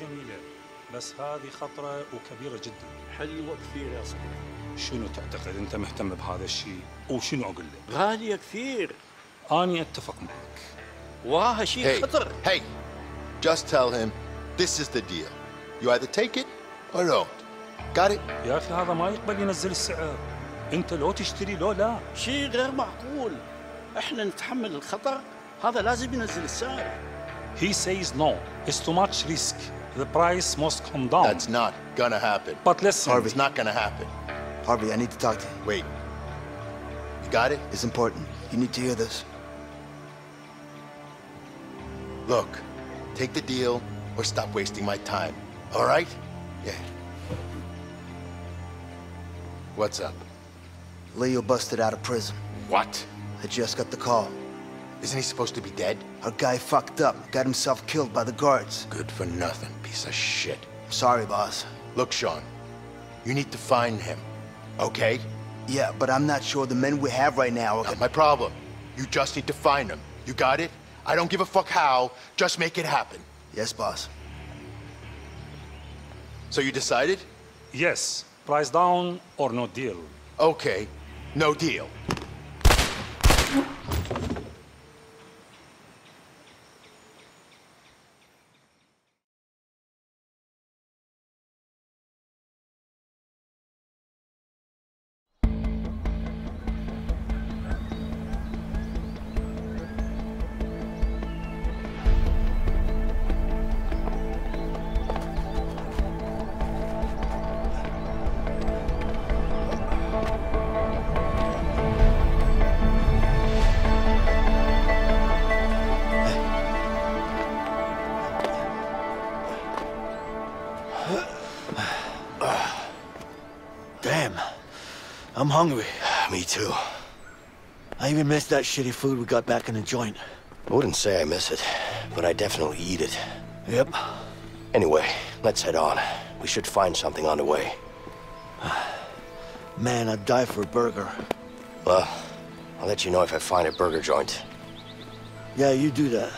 جميلة بس هذه خطرة وكبيرة جدا. حلوة كثير يا صديقي شنو تعتقد أنت مهتم بهذا الشيء؟ وشنو أقول لك؟ غالية كثير. أني أتفق معك. وراها شيء Hey, خطر. hey, just tell him this is the deal. You either take it or don't. Got it? يا أخي هذا ما يقبل ينزل السعر. أنت لو تشتري لو لا. شيء غير معقول. إحنا نتحمل الخطر. هذا لازم ينزل السعر. He says no. It's too much risk. The price must come down That's not gonna happen. but listen It's not gonna happen. Harvey, I need to talk to you. Wait. You got it? It's important. You need to hear this. Look, take the deal or stop wasting my time. All right? Yeah. What's up? Leo busted out of prison. What? I just got the call. Isn't he supposed to be dead? Our guy fucked up, got himself killed by the guards. Good for nothing, piece of shit. Sorry, boss. Look, Sean, you need to find him, okay? Yeah, but I'm not sure the men we have right now are Not my problem. You just need to find him. You got it? I don't give a fuck how, just make it happen. Yes, boss. So you decided? yes price down or no deal Okay, no deal. Damn. I'm hungry. Me too. I even miss that shitty food we got back in the joint. I wouldn't say I miss it, but I definitely eat it. Yep. Anyway, let's head on. We should find something on the way. Man, I'd die for a burger. Well, I'll let you know if I find a burger joint. Yeah, you do that.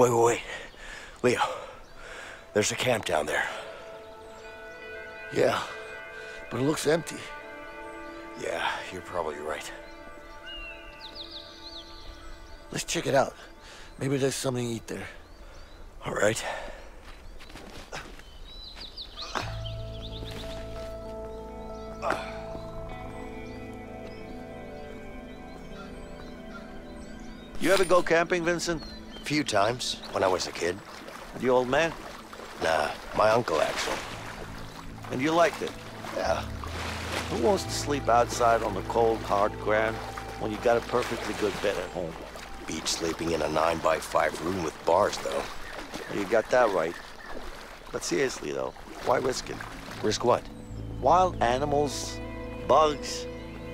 Wait, wait, wait. Leo, there's a camp down there. Yeah. But it looks empty. Yeah, you're probably right. Let's check it out. Maybe there's something to eat there. All right. You ever go camping, Vincent? A few times when I was a kid. The old man? Nah, my uncle actually. And you liked it? Yeah. Who wants to sleep outside on the cold, hard ground when you got a perfectly good bed at home? Beach sleeping in a 9 by 5 room with bars, though. You got that right. But seriously, though, why risk it? Risk what? Wild animals, bugs,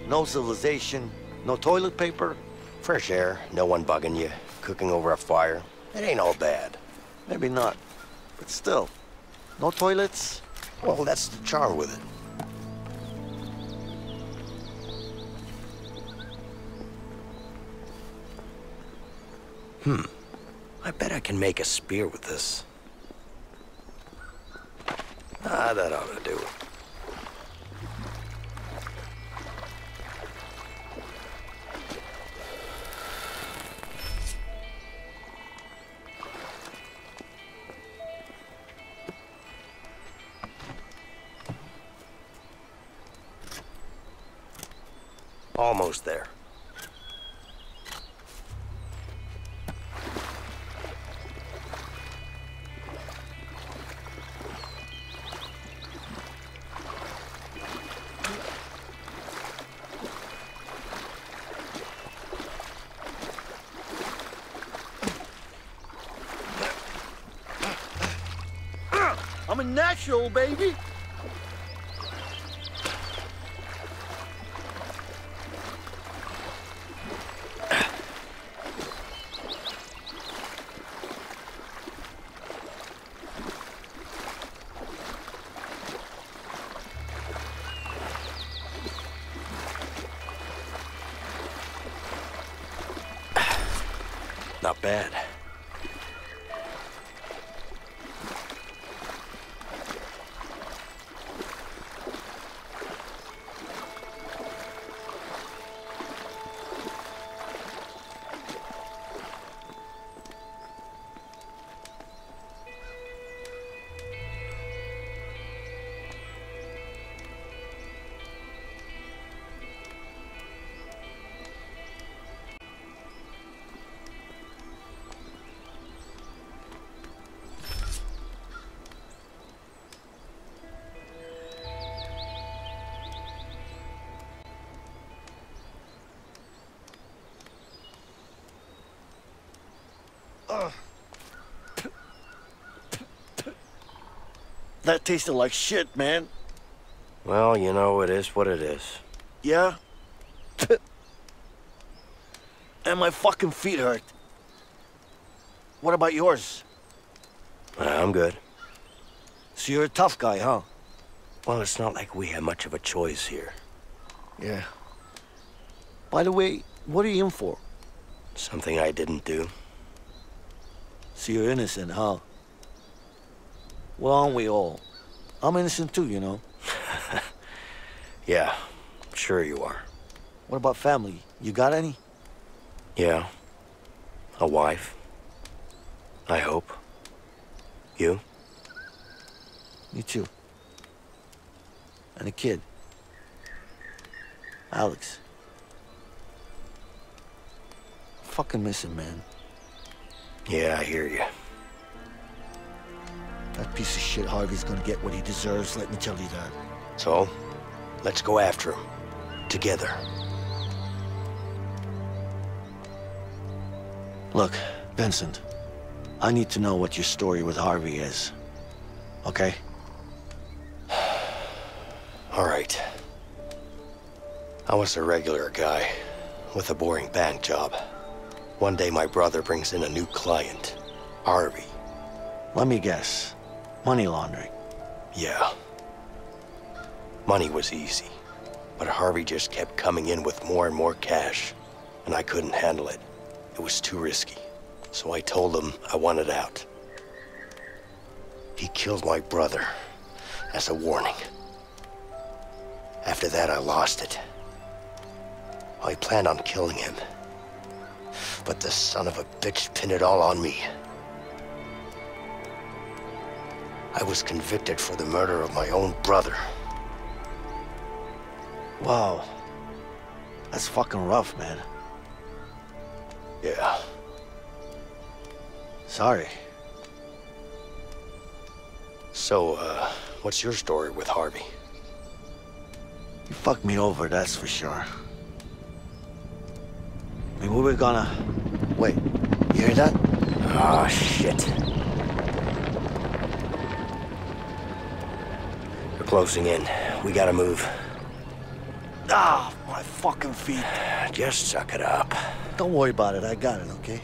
no civilization, no toilet paper. Fresh air, no one bugging you, cooking over a fire. It ain't all bad. Maybe not. But still, no toilets? Well, that's the charm with it. Hmm. I bet I can make a spear with this. Ah, that ought to do. Almost there. I'm a natural, baby. Not bad. That tasted like shit, man. Well, you know, it is what it is. Yeah? and my fucking feet hurt. What about yours? I'm good. So you're a tough guy, huh? Well, it's not like we have much of a choice here. Yeah. By the way, what are you in for? Something I didn't do. So you're innocent, huh? Well, aren't we all? I'm innocent too, you know. Yeah, sure you are. What about family? You got any? Yeah. A wife. I hope. You? Me too. And a kid. Alex. Fucking missing, man. Yeah, I hear you. That piece of shit Harvey's gonna get what he deserves, let me tell you that. So, let's go after him. Together. Look, Vincent, I need to know what your story with Harvey is. Okay? All right. I was a regular guy with a boring bank job. One day my brother brings in a new client, Harvey. Let me guess. Money laundering. Yeah. Money was easy, but Harvey just kept coming in with more and more cash, and I couldn't handle it. It was too risky, so I told him I wanted out. He killed my brother as a warning. After that, I lost it. I planned on killing him, but the son of a bitch pinned it all on me. I was convicted for the murder of my own brother. Wow. That's fucking rough, man. Yeah. Sorry. So, uh, what's your story with Harvey? You fucked me over, that's for sure. I mean, we were gonna... Wait, you hear that? Ah, shit. Closing in. We gotta move. Ah, my fucking feet. Just suck it up. Don't worry about it, I got it, okay?